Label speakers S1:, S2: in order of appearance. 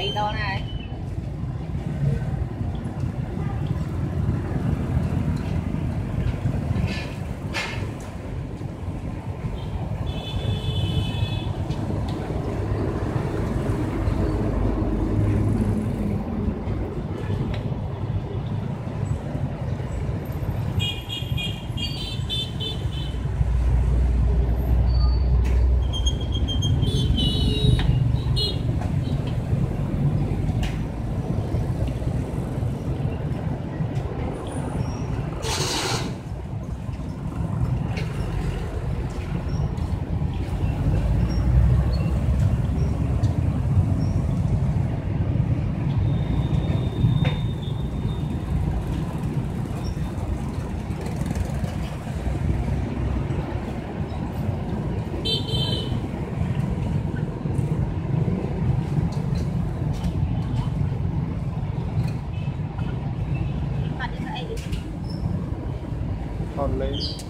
S1: thấy to này. online.